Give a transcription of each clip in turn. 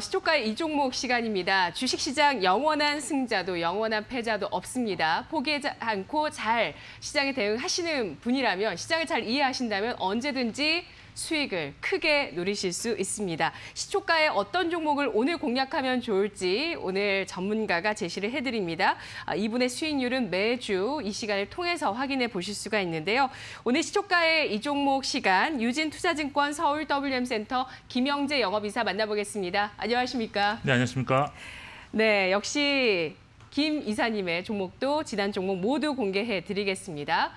시초가의 이 종목 시간입니다. 주식시장 영원한 승자도 영원한 패자도 없습니다. 포기하지 않고 잘 시장에 대응하시는 분이라면 시장을 잘 이해하신다면 언제든지 수익을 크게 누리실 수 있습니다. 시초가의 어떤 종목을 오늘 공략하면 좋을지 오늘 전문가가 제시를 해드립니다. 아, 이분의 수익률은 매주 이 시간을 통해서 확인해 보실 수가 있는데요. 오늘 시초가의 이 종목 시간 유진 투자증권 서울 WM센터 김영재 영업이사 만나보겠습니다. 안녕하십니까? 네, 안녕하십니까? 네, 역시 김 이사님의 종목도 지난 종목 모두 공개해 드리겠습니다.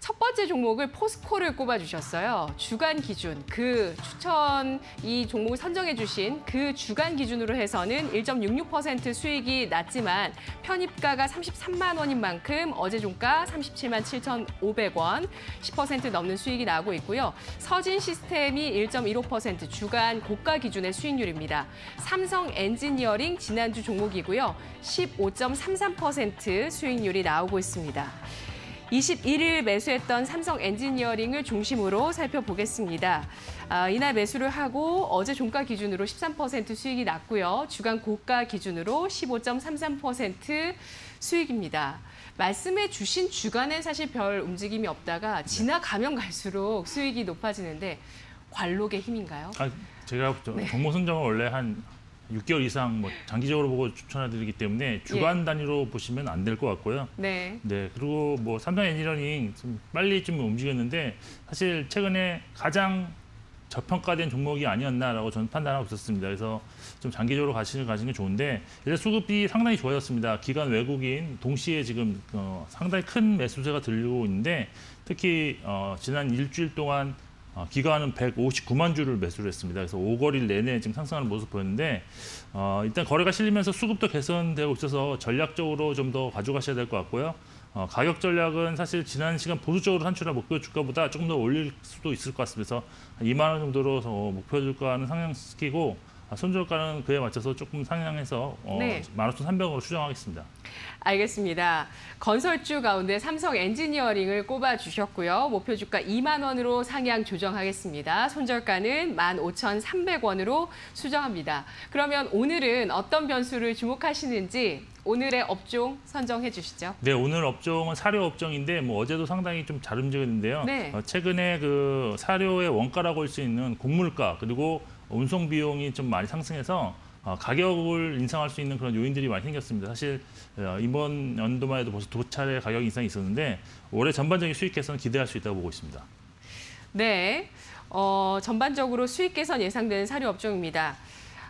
첫 번째 종목을 포스코를 꼽아주셨어요. 주간 기준, 그 추천 이 종목을 선정해 주신 그 주간 기준으로 해서는 1.66% 수익이 낮지만 편입가가 33만 원인 만큼 어제 종가 37만 7,500원, 10% 넘는 수익이 나고 있고요. 서진 시스템이 1.15% 주간 고가 기준의 수익률입니다. 삼성 엔지니어링 지난주 종목이고요. 15.33% 수익률이 나오고 있습니다. 21일 매수했던 삼성 엔지니어링을 중심으로 살펴보겠습니다. 아, 이날 매수를 하고 어제 종가 기준으로 13% 수익이 났고요. 주간 고가 기준으로 15.33% 수익입니다. 말씀해 주신 주간엔 사실 별 움직임이 없다가 지나가면 갈수록 수익이 높아지는데 관록의 힘인가요? 아, 제가 네. 정보 선정을 원래 한 6개월 이상 뭐 장기적으로 보고 추천해드리기 때문에 주간 예. 단위로 보시면 안 될 것 같고요. 네. 네. 그리고 뭐 삼성 엔지니어링 좀 빨리 좀 움직였는데 사실 최근에 가장 저평가된 종목이 아니었나라고 저는 판단하고 있었습니다. 그래서 좀 장기적으로 가시는 가시는 게 좋은데 이제 수급이 상당히 좋아졌습니다. 기관 외국인 동시에 지금 어, 상당히 큰 매수세가 들리고 있는데 특히 어, 지난 일주일 동안 어, 기관은 159만 주를 매수를 했습니다. 그래서 5거리를 내내 지금 상승하는 모습 보였는데 어, 일단 거래가 실리면서 수급도 개선되고 있어서 전략적으로 좀 더 가져가셔야 될 것 같고요. 어, 가격 전략은 사실 지난 시간 보수적으로 산출한 목표 주가보다 조금 더 올릴 수도 있을 것 같습니다. 그래서 2만 원 정도로 목표 주가는 상향시키고 아, 손절가는 그에 맞춰서 조금 상향해서 어, 네. 15,300원으로 수정하겠습니다. 알겠습니다. 건설주 가운데 삼성 엔지니어링을 꼽아주셨고요. 목표 주가 2만 원으로 상향 조정하겠습니다. 손절가는 15,300원으로 수정합니다. 그러면 오늘은 어떤 변수를 주목하시는지 오늘의 업종 선정해 주시죠. 네, 오늘 업종은 사료 업종인데 뭐 어제도 상당히 좀 잘 움직였는데요. 네. 어, 최근에 그 사료의 원가라고 할 수 있는 곡물가 그리고 운송 비용이 좀 많이 상승해서 어, 가격을 인상할 수 있는 그런 요인들이 많이 생겼습니다. 사실 어, 이번 연도만 해도 벌써 두 차례 가격 인상이 있었는데 올해 전반적인 수익 개선 기대할 수 있다고 보고 있습니다. 네, 어, 전반적으로 수익 개선 예상되는 사료 업종입니다.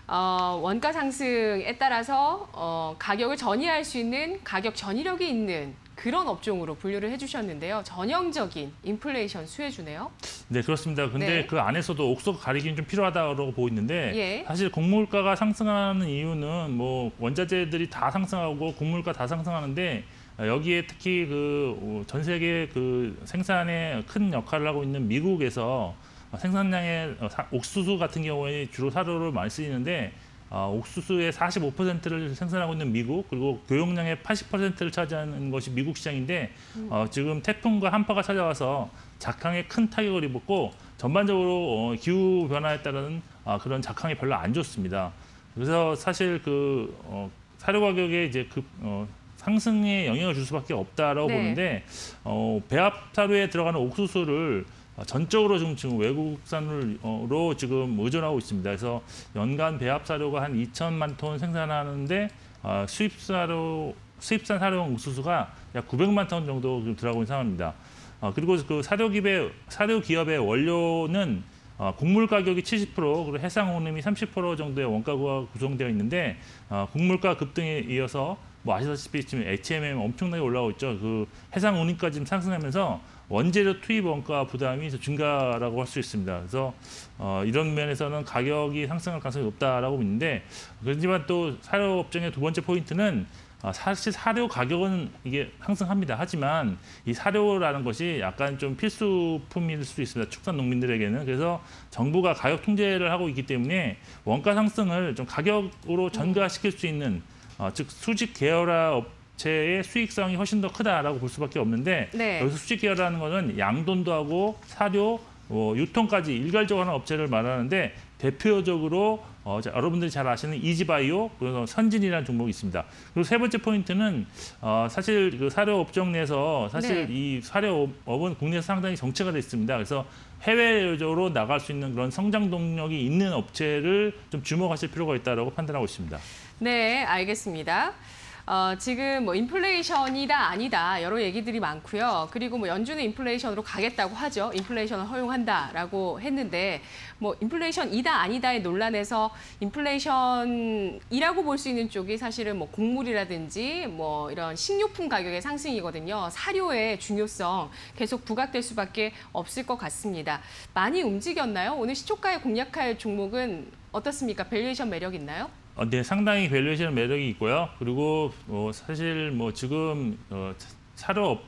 어, 원가 상승에 따라서 어, 가격을 전이할 수 있는 가격 전이력이 있는 그런 업종으로 분류를 해주셨는데요. 전형적인 인플레이션 수혜주네요. 네, 그렇습니다. 근데 네. 그 안에서도 옥석 가리기는 좀 필요하다고 보고 있는데 예. 사실 곡물가가 상승하는 이유는 뭐 원자재들이 다 상승하고 곡물가 다 상승하는데 여기에 특히 그 전 세계 그 생산에 큰 역할을 하고 있는 미국에서 생산량의 옥수수 같은 경우에 주로 사료를 많이 쓰이는데 어, 옥수수의 45%를 생산하고 있는 미국 그리고 교역량의 80%를 차지하는 것이 미국 시장인데 어, 지금 태풍과 한파가 찾아와서 작황에 큰 타격을 입었고 전반적으로 어, 기후 변화에 따른 어, 그런 작황이 별로 안 좋습니다. 그래서 사실 그 어, 사료 가격에 이제 그 어, 상승에 영향을 줄 수밖에 없다라고 네. 보는데 어, 배합 사료에 들어가는 옥수수를 어, 전적으로 지금, 지금 외국산으로 지금 의존하고 있습니다. 그래서 연간 배합 사료가 한 2천만 톤 생산하는데 어, 수입 사료 수입산 사료용 옥수수가 약 900만 톤 정도 들어가고 있는 상황입니다. 어, 그리고 그 사료 기업의 사료 기업의 원료는 어, 곡물 가격이 70% 그리고 해상 온음이 30% 정도의 원가가 구성되어 있는데 어, 곡물가 급등에 이어서 뭐 아시다시피 지금 HMM 엄청나게 올라오고 있죠. 그 해상 운임까지 지금 상승하면서 원재료 투입 원가 부담이 증가라고 할 수 있습니다. 그래서 어, 이런 면에서는 가격이 상승할 가능성이 높다라고 보는데 그렇지만 또 사료 업종의 두 번째 포인트는 어, 사실 사료 가격은 이게 상승합니다. 하지만 이 사료라는 것이 약간 좀 필수품일 수 있습니다. 축산 농민들에게는. 그래서 정부가 가격 통제를 하고 있기 때문에 원가 상승을 좀 가격으로 전가시킬 수 있는 어, 즉 수직 계열화 업체의 수익성이 훨씬 더 크다라고 볼 수밖에 없는데 네. 여기서 수직 계열화라는 것은 양돈도 하고 사료, 어, 유통까지 일괄적으로 하는 업체를 말하는데 대표적으로 어, 자, 여러분들이 잘 아시는 이지바이오 그리고 선진이라는 종목이 있습니다. 그리고 세 번째 포인트는 어, 사실 그 사료 업종 내에서 사실 네. 이 사료업은 국내에서 상당히 정체가 됐습니다. 그래서 해외적으로 나갈 수 있는 그런 성장 동력이 있는 업체를 좀 주목하실 필요가 있다고 판단하고 있습니다. 네, 알겠습니다. 어, 지금 뭐 인플레이션이다 아니다 여러 얘기들이 많고요. 그리고 뭐 연준의 인플레이션으로 가겠다고 하죠. 인플레이션을 허용한다라고 했는데 뭐 인플레이션이다 아니다의 논란에서 인플레이션이라고 볼 수 있는 쪽이 사실은 뭐 곡물이라든지 뭐 이런 식료품 가격의 상승이거든요. 사료의 중요성 계속 부각될 수밖에 없을 것 같습니다. 많이 움직였나요? 오늘 시초가에 공략할 종목은 어떻습니까? 밸류에이션 매력 있나요? 어, 네, 상당히 밸류에이션 매력이 있고요. 그리고 어, 사실 뭐 지금 어, 사료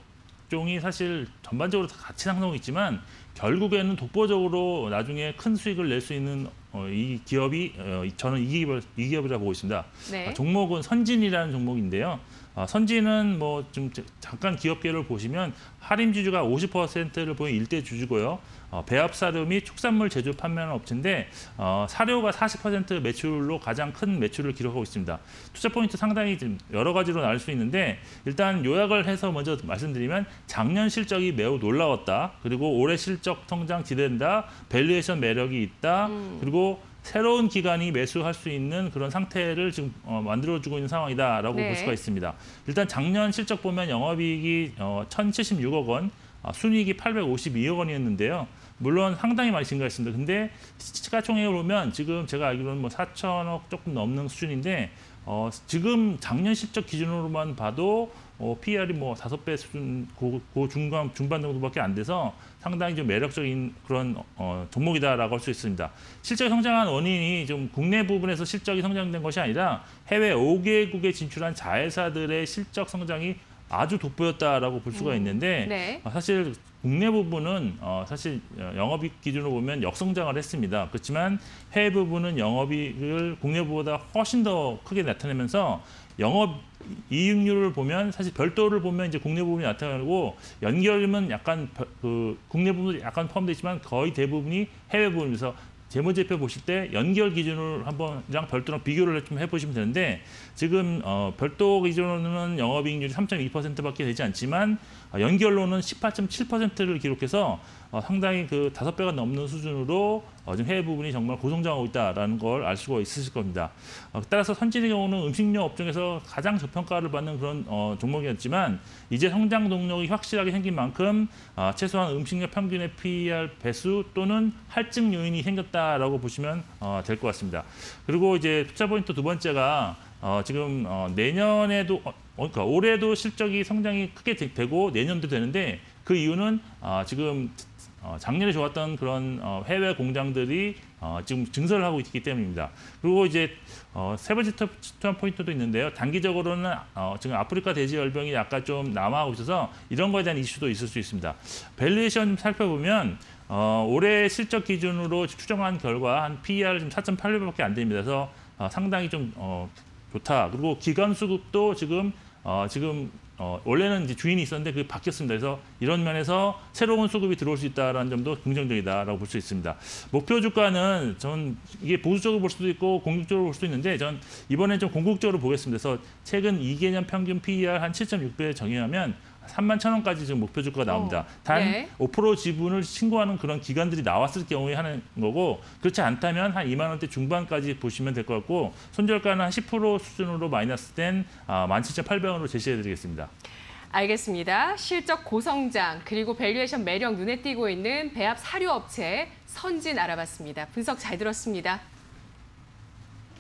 업종이 사실 전반적으로 다 같이 상승하고 있지만 결국에는 독보적으로 나중에 큰 수익을 낼 수 있는 어, 이 기업이 어, 저는 이, 기업, 이 기업이라고 보고 있습니다. 네. 아, 종목은 선진이라는 종목인데요. 아, 선진은 뭐 좀 잠깐 기업 개요를 보시면 하림지주가 50%를 보유한 1대 주주고요. 어, 배합 사료 및 축산물 제조 판매하는 업체인데 어, 사료가 40% 매출로 가장 큰 매출을 기록하고 있습니다. 투자 포인트 상당히 좀 여러 가지로 나올 수 있는데 일단 요약을 해서 먼저 말씀드리면 작년 실적이 매우 놀라웠다. 그리고 올해 실적 성장 기대된다. 밸류에이션 매력이 있다. 음. 그리고 새로운 기관이 매수할 수 있는 그런 상태를 지금 어, 만들어주고 있는 상황이다라고 네. 볼 수가 있습니다. 일단 작년 실적 보면 영업이익이 어, 1,076억 원, 아, 순이익이 852억 원이었는데요. 물론 상당히 많이 증가했습니다. 근데 시가총액을 보면 지금 제가 알기로는 뭐 4천억 조금 넘는 수준인데 어, 지금 작년 실적 기준으로만 봐도 어, PR이 뭐 다섯 배 수준 고, 고 중간 중반 정도밖에 안 돼서 상당히 좀 매력적인 그런 어, 종목이다라고 할 수 있습니다. 실적 성장한 원인이 좀 국내 부분에서 실적이 성장된 것이 아니라 해외 5개국에 진출한 자회사들의 실적 성장이 아주 돋보였다라고 볼 수가 음, 있는데 음, 네. 사실 국내 부분은 어, 사실 영업이익 기준으로 보면 역성장을 했습니다. 그렇지만 해외 부분은 영업이익을 국내보다 훨씬 더 크게 나타내면서 영업 이익률을 보면 사실 별도를 보면 이제 국내 부분이 나타나고 연결은 약간 그 국내 부분이 약간 포함되어 있지만 거의 대부분이 해외 부분에서 재무제표 보실 때 연결 기준을 한번랑 별도랑 비교를 좀 해보시면 되는데 지금 어, 별도 기준으로는 영업이익률이 3.2%밖에 되지 않지만 어, 연결로는 18.7%를 기록해서 어, 상당히 그 다섯 배가 넘는 수준으로 어, 지금 해외 부분이 정말 고성장하고 있다라는 걸 알 수가 있으실 겁니다. 어, 따라서 선진의 경우는 음식료 업종에서 가장 저평가를 받는 그런 어, 종목이었지만 이제 성장 동력이 확실하게 생긴 만큼 어, 최소한 음식료 평균의 PER 배수 또는 할증 요인이 생겼다라고 보시면 어, 될 것 같습니다. 그리고 이제 투자 포인트 두 번째가 어, 지금 어, 내년에도 어, 그러니까 올해도 실적이 성장이 크게 되고 내년도 되는데 그 이유는 어, 지금 어, 작년에 좋았던 그런 어, 해외 공장들이 어, 지금 증설을 하고 있기 때문입니다. 그리고 이제 어, 세 번째 투자 포인트도 있는데요. 단기적으로는 어, 지금 아프리카 돼지 열병이 약간 좀 남아하고 있어서 이런 거에 대한 이슈도 있을 수 있습니다. 밸류에이션 살펴보면 어, 올해 실적 기준으로 추정한 결과 한 PER 좀 4.8배밖에 안 됩니다. 그래서 어, 상당히 좀 어, 좋다. 그리고 기관 수급도 지금 어, 지금 어, 원래는 이제 주인이 있었는데 그게 바뀌었습니다. 그래서 이런 면에서 새로운 수급이 들어올 수 있다는 점도 긍정적이다라고 볼 수 있습니다. 목표 주가는 전 이게 보수적으로 볼 수도 있고 공격적으로 볼 수도 있는데 전 이번엔 좀 공격적으로 보겠습니다. 그래서 최근 2개년 평균 PER 한 7.6배 정의하면 3만 천 원까지 지금 목표 주가가 나옵니다. 어, 단 네. 5% 지분을 신고하는 그런 기관들이 나왔을 경우에 하는 거고 그렇지 않다면 한 2만 원대 중반까지 보시면 될 것 같고 손절가는 한 10% 수준으로 마이너스 된 17,800원으로 아, 제시해드리겠습니다. 알겠습니다. 실적 고성장 그리고 밸류에이션 매력 눈에 띄고 있는 배합 사료업체 선진 알아봤습니다. 분석 잘 들었습니다.